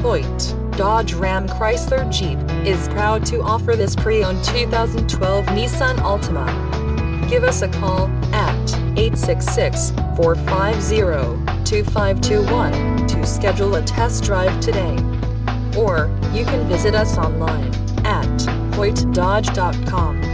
Hoyte, Dodge Ram Chrysler Jeep, is proud to offer this pre-owned 2012 Nissan Altima. Give us a call at 866-450-2521 to schedule a test drive today. Or you can visit us online at hoytedodge.com.